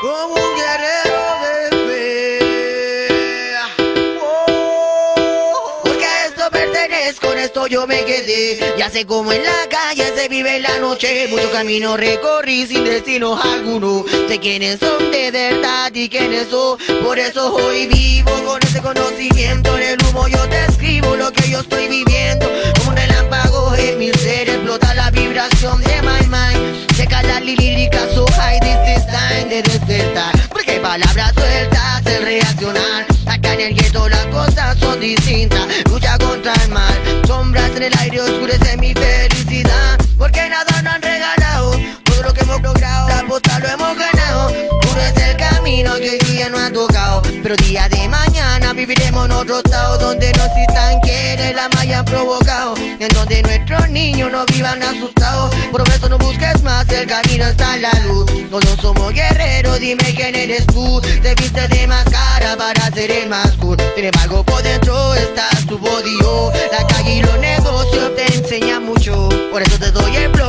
como un guerrero de fe. Oh, porque a esto pertenezco, con esto yo me quedé. Ya sé cómo en la calle se vive la noche. Mucho camino recorrí sin destino alguno. Sé quiénes son de verdad y quiénes son. Por eso hoy vivo con ese conocimiento. En el humo yo te Lucha contra el mal. Sombras en el aire oscurece mi felicidad. Porque nada nos han regalado. Todo lo que hemos logrado, la lo hemos ganado. Puro es el camino que hoy día no ha tocado. Pero día de mañana viviremos en otro estado donde no existan quienes la provocado. En donde nuestros niños no vivan asustados. Por eso no busques más, el camino está en la luz. Todos somos guerreros, dime quién eres tú. Te viste de máscara para ser el más cool. Sin embargo, por dentro estás tu body, oh. La calle y los negocios te enseñan mucho. Por eso te doy el flow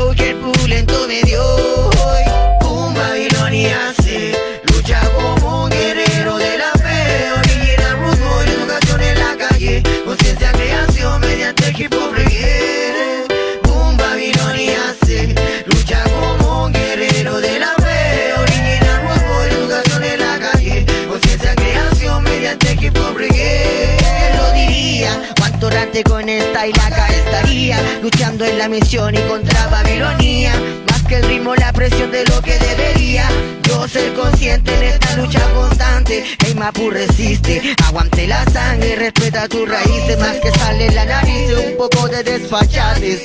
Babilonia se lucha como un guerrero de la fe. Original boy, educación en la calle. Conciencia, creación mediante hop reggae. ¿Quién lo diría? Cuánto orante con esta y la estaría luchando en la misión y contra Babilonia. Más que el ritmo, la presión de lo que debería. Yo ser consciente en esta lucha constante. Hey Mapu resiste, aguante la sangre, respeta tus raíces. Más que sale la nariz, un poco de desfachates.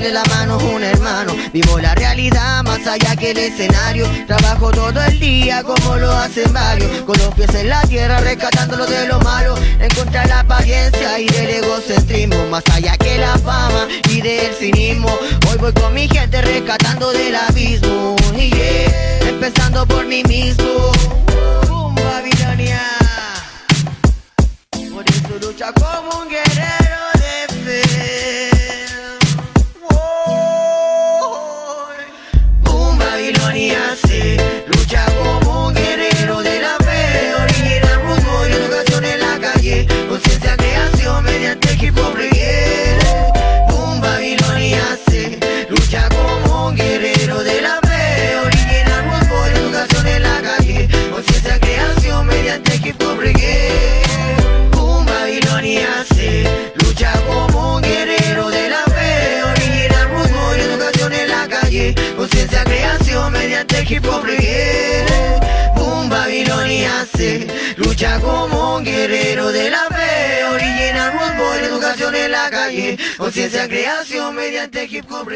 Dale la mano un hermano. Vivo la realidad, más allá que el escenario. Trabajo todo el día como lo hacen varios. Con los pies en la tierra, rescatándolo de lo malo. En contra de la apariencia y del egocentrismo. Más allá que la fama y del cinismo. Hoy voy con mi gente rescatando del abismo. Y yeah, empezando por mí mismo. Babilonia hop reggae. Un Babilonia se lucha como un guerrero de la fe. Original boy, educación en la calle. Conciencia, creación mediante hip hop.